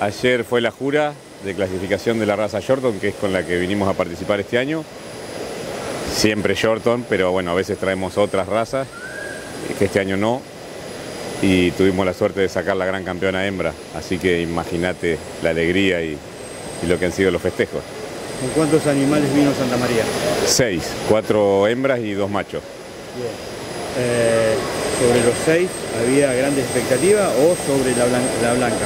ayer fue la jura de clasificación de la raza Shorton, que es con la que vinimos a participar este año. Siempre Shorton, pero bueno, a veces traemos otras razas, que este año no. Y tuvimos la suerte de sacar la gran campeona hembra, así que imagínate la alegría y, y lo que han sido los festejos. ¿Con cuántos animales vino Santa María? Seis, cuatro hembras y dos machos. Bien. Eh, ¿Sobre los seis había grandes expectativas o sobre la, blan- la blanca?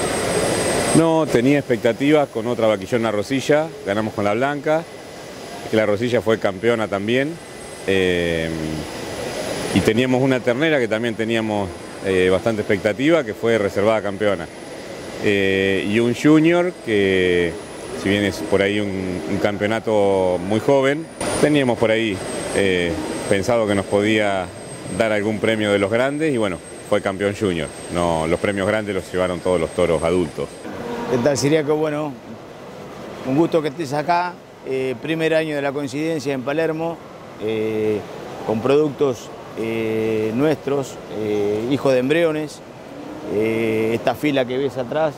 No, tenía expectativas con otra vaquillona Rosilla, ganamos con la Blanca, que la Rosilla fue campeona también. eh, y teníamos una ternera que también teníamos eh, bastante expectativa, que fue reservada campeona. Eh, y un junior que, si bien es por ahí un, campeonato muy joven, teníamos por ahí pensado que nos podía dar algún premio de los grandes y bueno, fue campeón junior. No, los premios grandes los llevaron todos los toros adultos. ¿Qué tal, Siriaco? Bueno, un gusto que estés acá. Eh, primer año de la coincidencia en Palermo, eh, con productos eh, nuestros, hijos de embriones. Esta fila que ves atrás,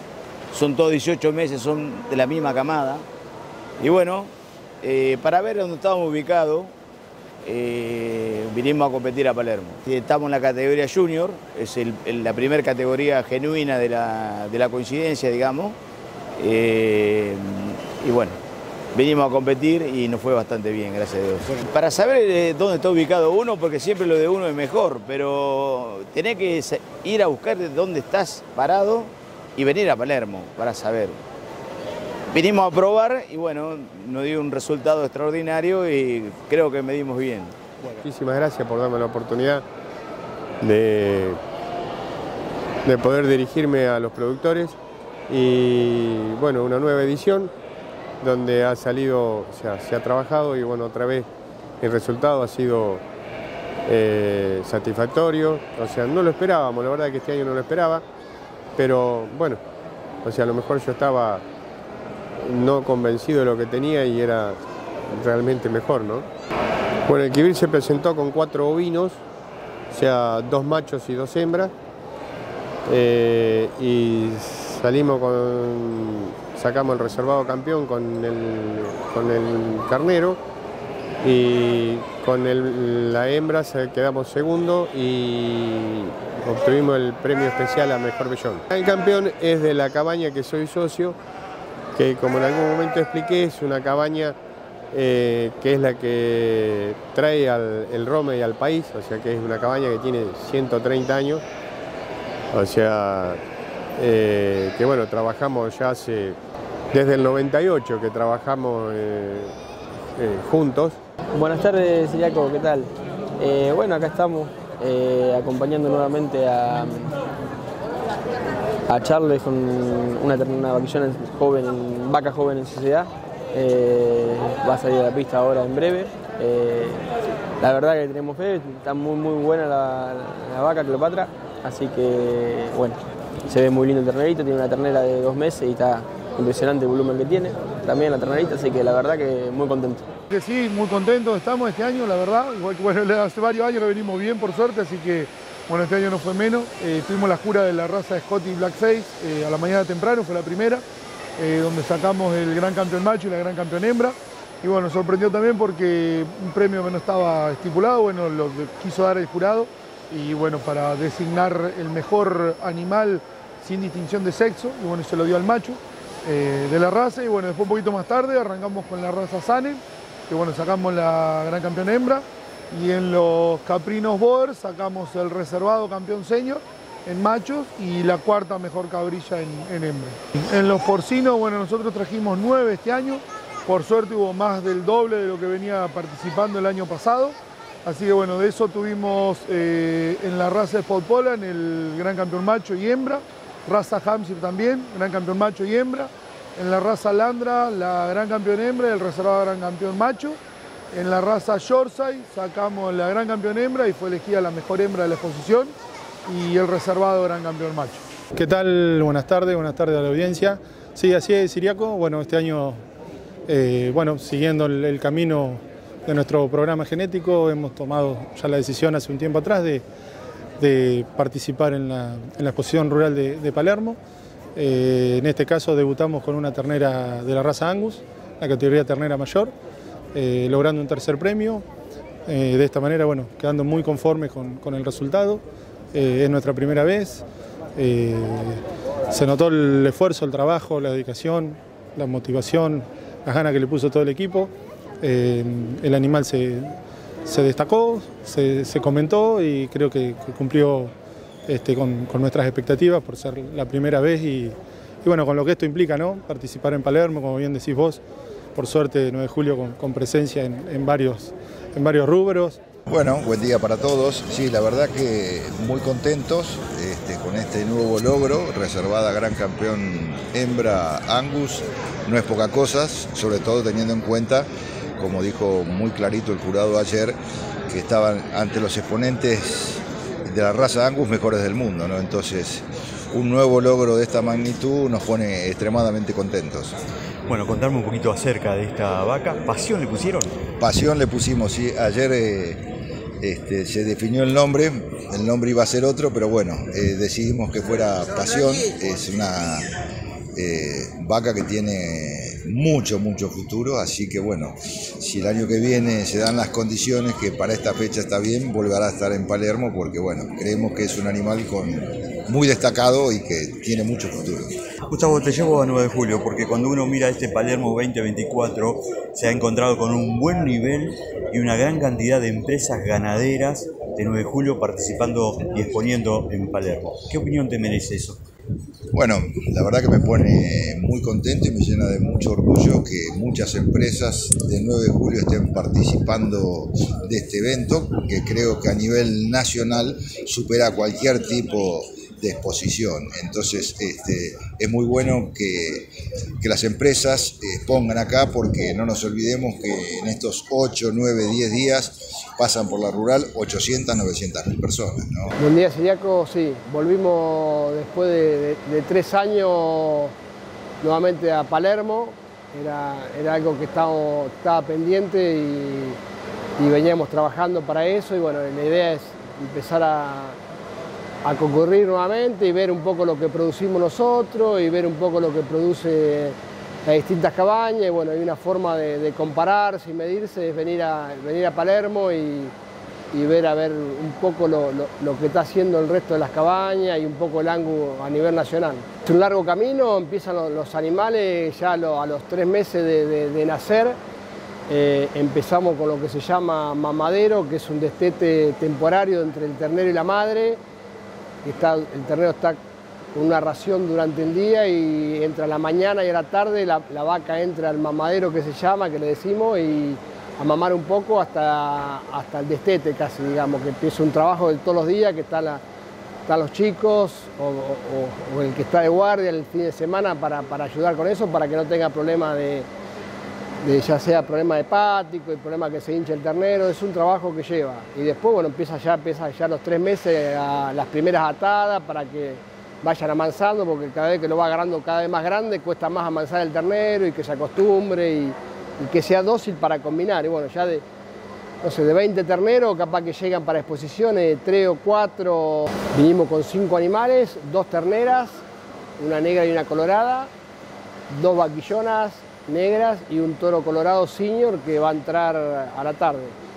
son todos 18 meses, son de la misma camada. Y bueno, para ver dónde estamos ubicados, vinimos a competir a Palermo. Estamos en la categoría junior, es la primera categoría genuina de la, de la coincidencia, digamos. Eh, y bueno, vinimos a competir y nos fue bastante bien, gracias a Dios. Para saber eh, dónde está ubicado uno, porque siempre lo de uno es mejor, pero tenés que ir a buscar de dónde estás parado y venir a Palermo para saber. Vinimos a probar y bueno, nos dio un resultado extraordinario y creo que medimos bien. Muchísimas gracias por darme la oportunidad de, de poder dirigirme a los productores y bueno, una nueva edición donde ha salido, o sea, se ha trabajado y bueno, otra vez el resultado ha sido eh, satisfactorio, o sea, no lo esperábamos, la verdad que este año no lo esperaba, pero bueno, o sea, a lo mejor yo estaba no convencido de lo que tenía y era realmente mejor, ¿no? Bueno, el Kibir se presentó con cuatro ovinos, o sea, dos machos y dos hembras. eh, y salimos con. sacamos el reservado campeón con el, con el carnero. Y con el- la hembra quedamos segundo y obtuvimos el premio especial a mejor vellón. El campeón es de la cabaña que soy socio, que como en algún momento expliqué, es una cabaña eh, que es la que trae al, el Rome al país, o sea que es una cabaña que tiene 130 años, o sea eh, que bueno, trabajamos ya hace, desde el 98 que trabajamos eh, eh, juntos. Buenas tardes, Siriaco, ¿qué tal? Bueno, acá estamos acompañando nuevamente a, a Charles con una, una joven, en- vaca joven en sociedad. Va a salir a la pista ahora en breve. La verdad que tenemos fe, está muy muy buena la, la vaca Cleopatra, así que bueno, se ve muy lindo el ternerito, tiene una ternera de dos meses y está impresionante el volumen que tiene. También la ternerita, así que la verdad que muy contento. Sí, muy contentos estamos este año, la verdad. Igual bueno, hace varios años que venimos bien, por suerte, así que bueno, este año no fue menos. Eh, tuvimos la jura de la raza Scotty Blackface eh, a la mañana temprano, fue la primera, eh, donde sacamos el gran campeón macho y la gran campeón hembra. Y bueno, sorprendió también porque un premio que no estaba estipulado, bueno, lo quiso dar el jurado. Y bueno, para designar el mejor animal sin distinción de sexo, y bueno, se lo dio al macho eh, de la raza. Y bueno, después un poquito más tarde arrancamos con la raza Sane, que bueno, sacamos la gran campeón hembra. Y en los Caprinos Boer sacamos el reservado campeón senior en machos y la cuarta mejor cabrilla en, en hembra. En los porcinos, bueno, nosotros trajimos nueve este año. Por suerte hubo más del doble de lo que venía participando el año pasado. Así que bueno, de eso tuvimos eh, en la raza de Spot Poland el gran campeón macho y hembra. Raza Hampshire también, gran campeón macho y hembra. En la raza Landra, la gran campeón hembra y el reservado gran campeón macho. En la raza Yorkshire sacamos la gran campeón hembra y fue elegida la mejor hembra de la exposición y el reservado gran campeón macho. ¿Qué tal? Buenas tardes, buenas tardes a la audiencia. Sí, así es, Siriaco. Bueno, este año, eh, bueno, siguiendo el camino de nuestro programa genético, hemos tomado ya la decisión hace un tiempo atrás de, participar en la, exposición rural de, Palermo. Eh, en este caso debutamos con una ternera de la raza Angus, la categoría ternera mayor, eh, logrando un tercer premio. Eh, de esta manera, bueno, quedando muy conformes con, el resultado. es nuestra primera vez. se notó el esfuerzo, el trabajo, la dedicación, la motivación, las ganas que le puso todo el equipo. El animal se, destacó, se, comentó y creo que cumplió este, con, nuestras expectativas por ser la primera vez y, bueno, con lo que esto implica, ¿no? Participar en Palermo, como bien decís vos, por suerte 9 de julio con, presencia en, varios, en varios rubros. Bueno, buen día para todos. Sí, la verdad que muy contentos este, con este nuevo logro, reservada gran campeón hembra Angus. No es poca cosa, sobre todo teniendo en cuenta, como dijo muy clarito el jurado ayer, que estaban ante los exponentes de la raza Angus mejores del mundo, ¿no? Entonces, un nuevo logro de esta magnitud nos pone extremadamente contentos. Bueno, contarme un poquito acerca de esta vaca. ¿Pasión le pusieron? Pasión le pusimos, sí. Ayer eh, este, se definió el nombre, el nombre iba a ser otro, pero bueno, eh, decidimos que fuera Pasión. Es una eh, vaca que tiene mucho, mucho futuro, así que bueno, si el año que viene se dan las condiciones que para esta fecha está bien, volverá a estar en Palermo porque bueno, creemos que es un animal con muy destacado y que tiene mucho futuro. Gustavo, te llevo a 9 de julio porque cuando uno mira este Palermo 2024 se ha encontrado con un buen nivel y una gran cantidad de empresas ganaderas de 9 de julio participando y exponiendo en Palermo. ¿Qué opinión te merece eso? Bueno, la verdad que me pone muy contento y me llena de mucho orgullo que muchas empresas del 9 de julio estén participando de este evento, que creo que a nivel nacional supera cualquier tipo de exposición. Entonces, este, es muy bueno que, las empresas pongan acá porque no nos olvidemos que en estos 8, 9, 10 días pasan por la rural 800, 900 mil personas. Buen día, Siriaco. Sí, volvimos después de, tres años nuevamente a Palermo. Era, algo que estaba, estaba pendiente y, y veníamos trabajando para eso. Y bueno, la idea es empezar a a concurrir nuevamente y ver un poco lo que producimos nosotros y ver un poco lo que produce las distintas cabañas. Y bueno, hay una forma de, compararse y medirse, es venir a, venir a Palermo y, ver a ver un poco lo, que está haciendo el resto de las cabañas y un poco el ángulo a nivel nacional. Es un largo camino, empiezan los, animales ya a los tres meses de, nacer. Eh, empezamos con lo que se llama mamadero, que es un destete temporario entre el ternero y la madre el ternero está con una ración durante el día y entre la mañana y la tarde la, vaca entra al mamadero que se llama, que le decimos, y a mamar un poco hasta, hasta el destete casi, digamos, que empieza un trabajo de todos los días, que están los chicos o, el que está de guardia el fin de semana para, para ayudar con eso, para que no tenga problemas de, ya sea problema hepático, el problema que se hincha el ternero, es un trabajo que lleva. Y después, bueno, empieza ya, empieza ya los tres meses a las primeras atadas para que vayan amansando, porque cada vez que lo va agarrando cada vez más grande, cuesta más amansar el ternero y que se acostumbre y, que sea dócil para combinar. Y bueno, ya de, no sé, de 20 terneros, capaz que llegan para exposiciones, 3 o 4, vinimos con 5 animales, dos terneras, una negra y una colorada, dos vaquillonas, negras y un toro colorado senior que va a entrar a la tarde.